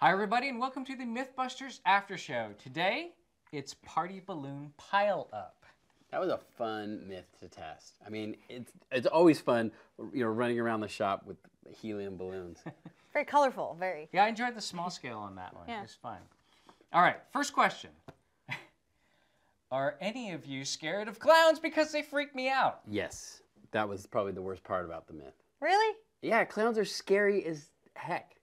Hi, everybody, and welcome to the Mythbusters After Show. Today, it's Party Balloon Pile Up. That was a fun myth to test. I mean, it's it's always fun, you know, running around the shop with helium balloons. Very colorful, very. Yeah, I enjoyed the small scale on that one. Yeah. It was fun. All right, first question. Are any of you scared of clowns because they freak me out? yes, that was probably the worst part about the myth. Really? Yeah, clowns are scary as heck.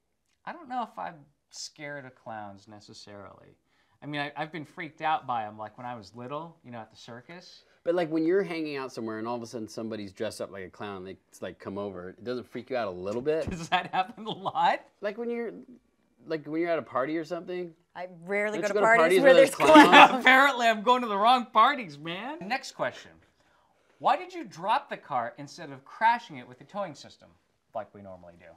I don't know if I'm scared of clowns necessarily. I mean, I, I've been freaked out by them, like when I was little, you know, at the circus. But like when you're hanging out somewhere and all of a sudden somebody's dressed up like a clown, they like come over. It doesn't freak you out a little bit. Does that happen a lot? like when you're like when you're at a party or something. I rarely go to go to parties, parties where where there's there's clowns? clowns. Apparently, I'm going to the wrong parties, man. Next question. Why did you drop the car instead of crashing it with the towing system like we normally do?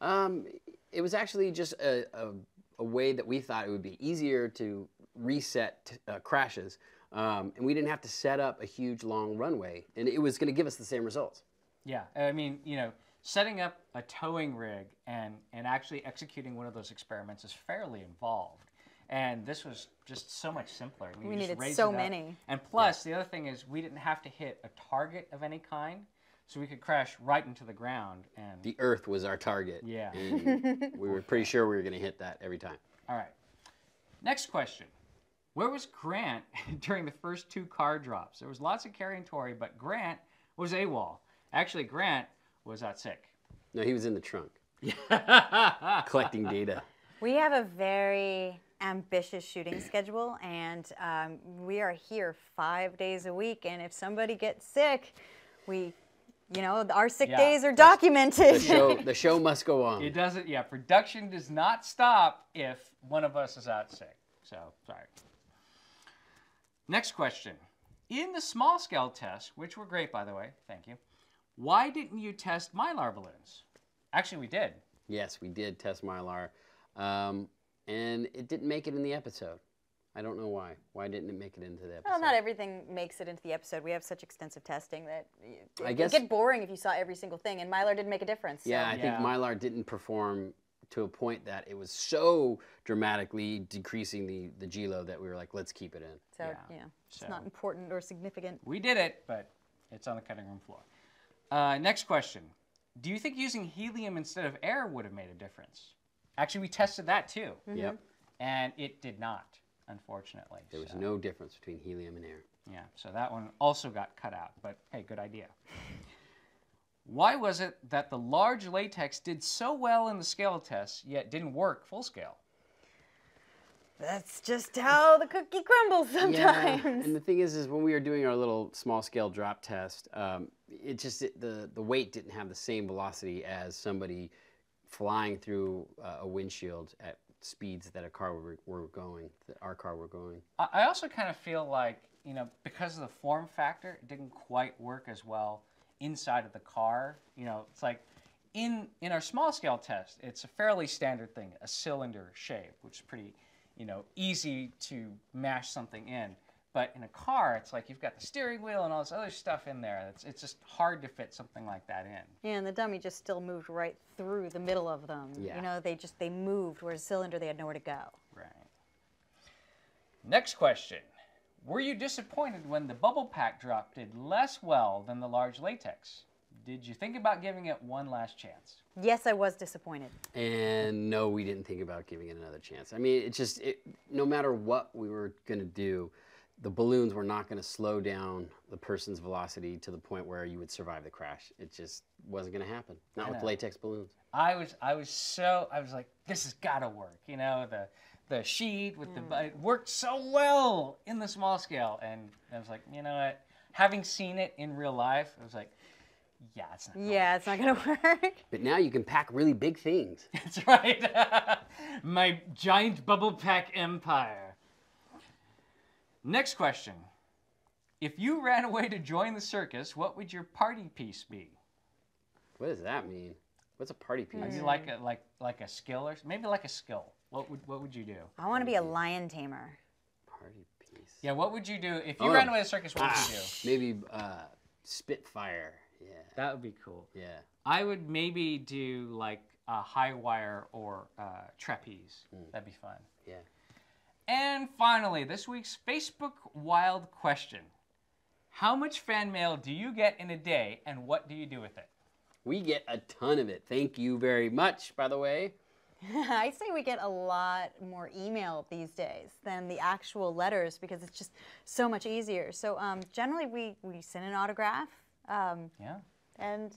Um, it was actually just a, a, a way that we thought it would be easier to reset uh, crashes, um, and we didn't have to set up a huge long runway, and it was going to give us the same results. Yeah, I mean, you know, setting up a towing rig and, and actually executing one of those experiments is fairly involved. And this was just so much simpler. I mean, We needed so many. And plus, the other thing is we didn't have to hit a target of any kind, so we could crash right into the ground. And The Earth was our target. Yeah. we were pretty sure we were going to hit that every time. all right, next question. Where was Grant during the first two car drops? There was lots of carrying Tori, but Grant was AWOL. Actually, Grant was out sick. No, he was in the trunk collecting data. We have a very ambitious shooting schedule, and um, we are here five days a week. And if somebody gets sick, we, you know, our sick Yeah, days are documented. The show, the show must go on. It doesn't, yeah, production does not stop if one of us is out sick. So, sorry. Next question. In the small scale tests, which were great, by the way, thank you, why didn't you test mylar balloons? Actually, we did. Yes, we did test Mylar, um, and it didn't make it in the episode. I don't know why. Why didn't it make it into the episode? Well, not everything makes it into the episode. We have such extensive testing that it, I it'd get boring if you saw every single thing. And Mylar didn't make a difference. so- Yeah, I think Mylar didn't perform to a point that it was so dramatically decreasing the, the G load that we were like, let's keep it in. So, Yeah, yeah, it's so- not important or significant. We did it, but it's on the cutting room floor. Uh, next question. Do you think using helium instead of air would have made a difference? Actually, we tested that too, Yep. and it did not, unfortunately. There was so- no difference between helium and air. Yeah, so that one also got cut out, but hey, good idea. Why was it that the large latex did so well in the scale tests, yet didn't work full scale? That's just how the cookie crumbles sometimes. Yeah. and the thing is, is when we were doing our little small scale drop test, um, it just it, the the weight didn't have the same velocity as somebody flying through uh, a windshield at speeds that a car were, were going, that our car were going. I I also kind of feel like, you know, because of the form factor, it didn't quite work as well inside of the car. You know, it's like in in our small scale test, it's a fairly standard thing, a cylinder shape, which is pretty, you know, easy to mash something in. But in a car, it's like you've got the steering wheel and all this other stuff in there. It's, it's just hard to fit something like that in. Yeah, and the dummy just still moved right through the middle of them. Yeah. You know, they just they moved. Whereas cylinder, they had nowhere to go. Right. Next question. Were you disappointed when the bubble pack drop did less well than the large latex? Did you think about giving it one last chance? Yes, I was disappointed. And no, we didn't think about giving it another chance. I mean, it just, it, no matter what we were going to do, the balloons were not going to slow down the person's velocity to the point where you would survive the crash. It just wasn't going to happen. Not with latex balloons. I was I was so I was like this has got to work. You know the the sheet with the Mm. it worked so well in the small scale, and I was like, you know what? Having seen it in real life, I was like, yeah, it's not. gonna Yeah, it's not gonna work. But now you can pack really big things. That's right. My giant bubble pack empire. Next question. If you ran away to join the circus, what would your party piece be? What does that mean? What's a party piece? Maybe like a like like a skill or maybe like a skill. What would what would you do? I want to be a lion tamer. Party piece. Yeah, what would you do if you Oh. ran away to the circus? What would Ah, you do? maybe uh, Spitfire. Yeah. That would be cool. Yeah. I would maybe do like a high wire or uh, trapeze. That'd be fun. Yeah. And finally, this week's Facebook Wild question How much fan mail do you get in a day, and what do you do with it? We get a ton of it. Thank you very much, by the way. I say we get a lot more email these days than the actual letters because it's just so much easier. So um, generally, we, we send an autograph, um, Yeah. and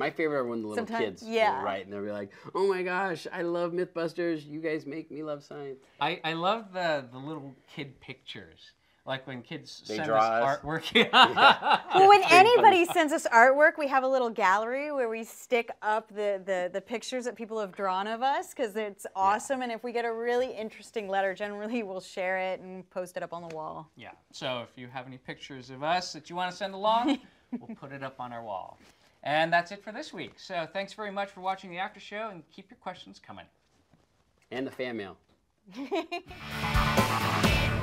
My favorite are when the little Sometimes- kids will yeah. write and they'll be like, "Oh my gosh, I love MythBusters. You guys make me love science." I, I love the, the little kid pictures. Like when kids They send draw us us. artwork. Well, when anybody sends us artwork, we have a little gallery where we stick up the, the, the pictures that people have drawn of us because it's awesome. And if we get a really interesting letter, generally we'll share it and post it up on the wall. Yeah. So if you have any pictures of us that you want to send along, we'll put it up on our wall. And that's it for this week. So thanks very much for watching the after show and keep your questions coming. And the fan mail.